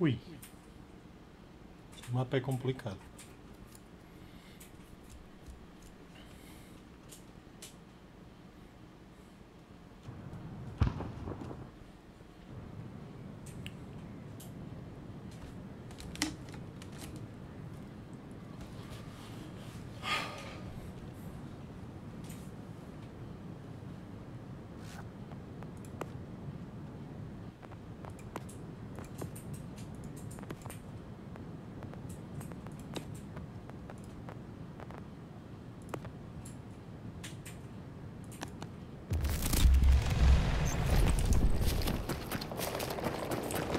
Ui. O mapa é complicado.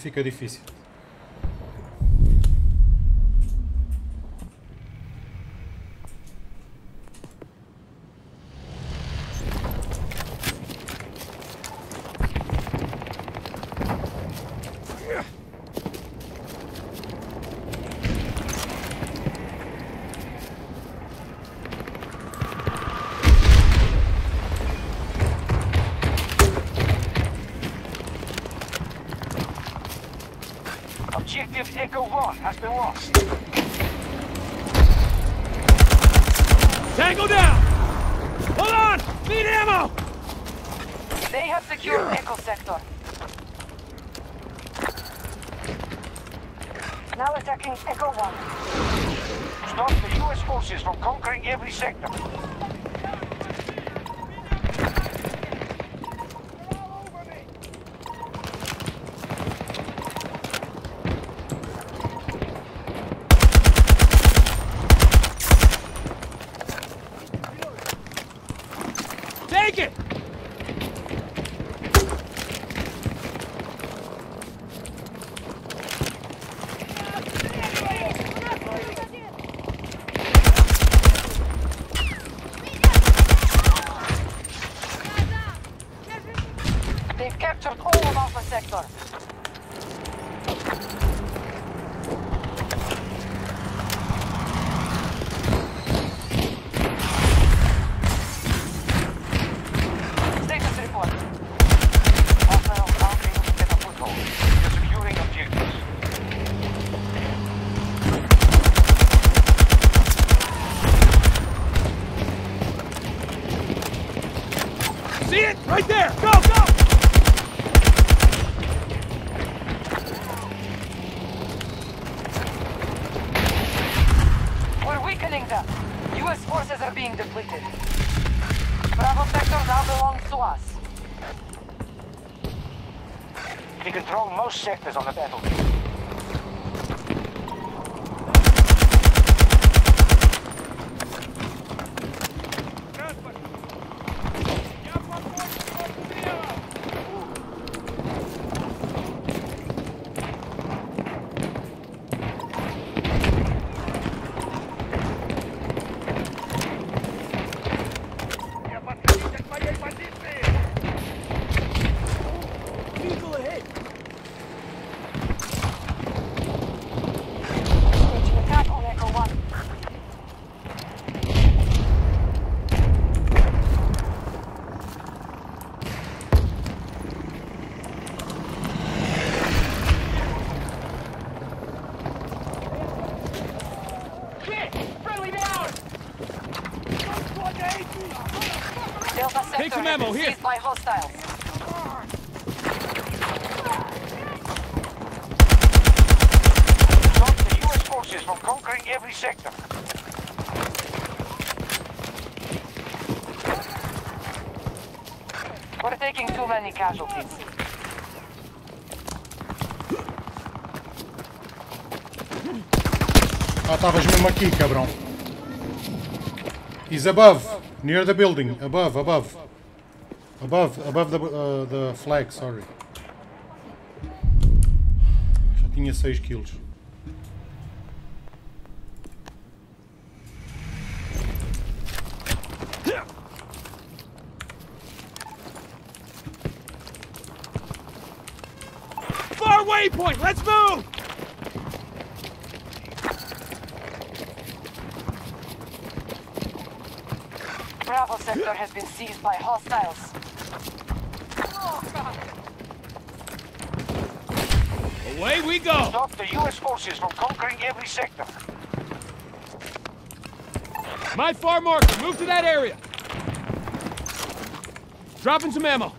fica difícil. Objective Echo 1 has been lost. Tango down! Hold on! Need ammo! They have secured Echo Sector. Now attacking Echo 1. Stop the US forces from conquering every sector. Take it! They've captured all of Alpha Sector. Status report. Hostile are able to get a foothold. You're securing objectives. See it? Right there! Go, go! U.S. forces are being depleted. Bravo Sector now belongs to us. We control most sectors on the battlefield. Conquering every sector. We're taking too many casualties. Ah, estavas mesmo aqui, cabrão. He's above, near the building. Above, above. Above, above the, uh, the flag, sorry. tinha 6 quilos. Waypoint! Let's move! Bravo sector has been seized by hostiles. Away we go! Stop the U.S. forces from conquering every sector. My far marker, move to that area! Dropping some ammo.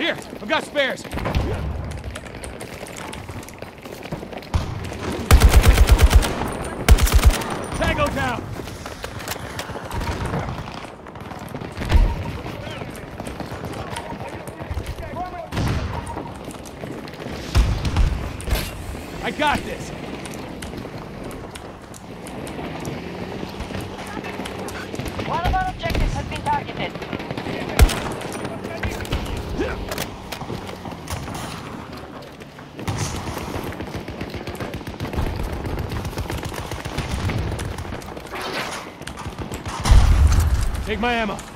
Here, I've got spares. Tango down! I got this! One of our objectives has been targeted. Take my ammo.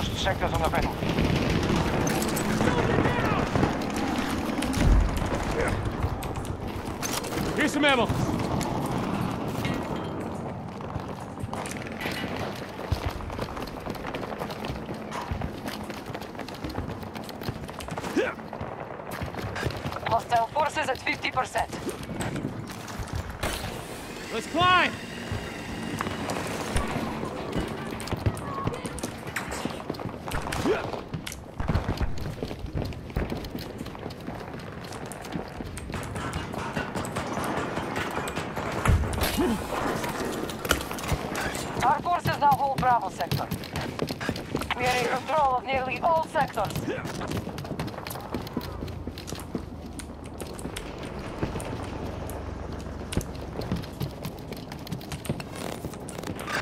Most sectors on the battle. Here's some ammo. Hostile forces at 50%. Let's climb!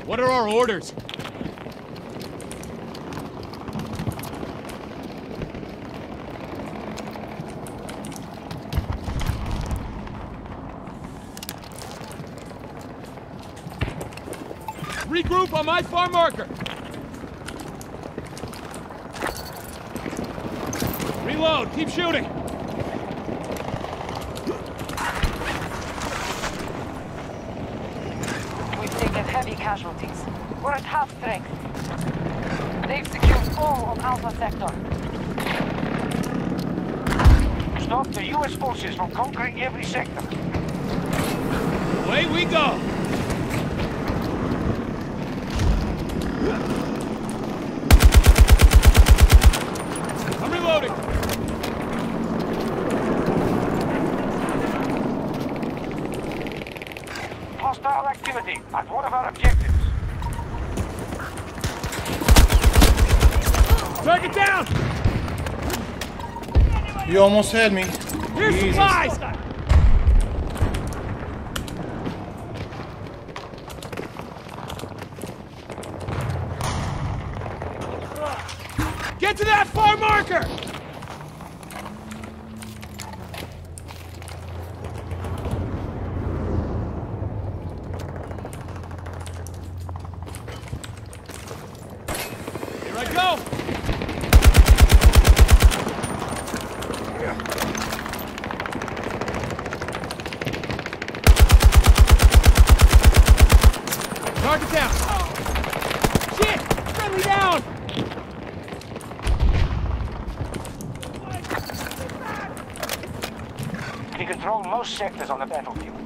What are our orders? Regroup on my far marker. Reload. Keep shooting. Casualties. We're at half strength. They've secured all of Alpha sector. Stop the U.S. forces from conquering every sector. Away we go. I'm reloading. Hostile activity at one of our objectives. Target down. You almost had me. Here's Jesus. supplies. Get to that far marker! Here I go! Target down! Shit! Friendly down! We control most sectors on the battlefield.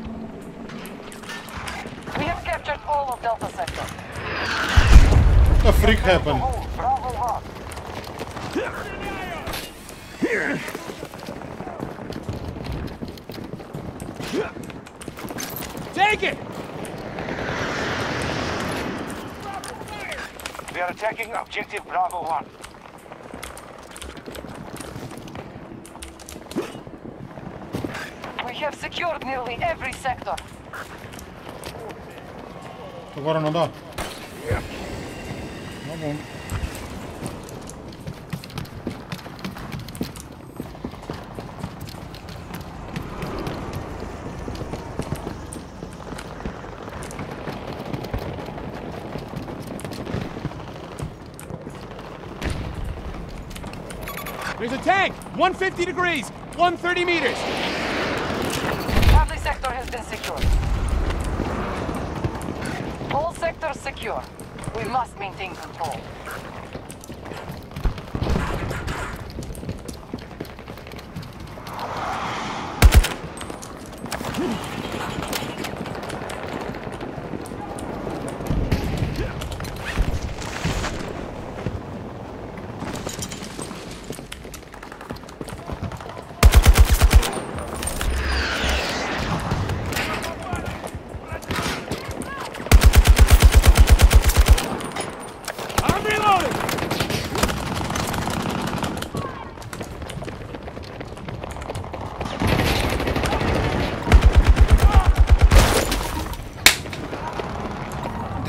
We have captured all of Delta Sector. The freak happened? Hold Bravo 1. Take it! They are attacking objective Bravo 1. We have secured nearly every sector. Agora não Yeah. Tá bom. There's a tank! 150 degrees! 130 meters! Charlie sector has been secured. All sectors secure. We must maintain control.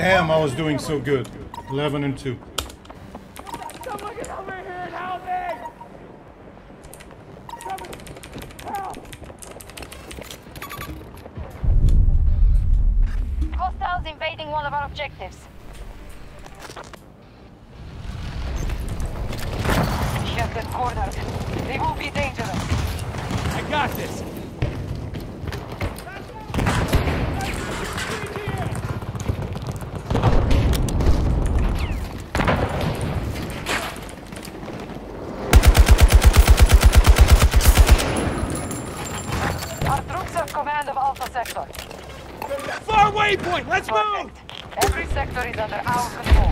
Damn, I was doing so good. 11 and 2. Someone get over here and help me! Help! Hostiles invading one of our objectives. We have been cornered. They will be dangerous. I got this! Our troops have command of Alpha Sector. Let's move! Every sector is under our control.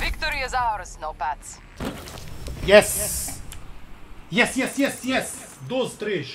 Victory is ours, No Snowpats. Yes! Yes, yes, yes, yes! 12, 3.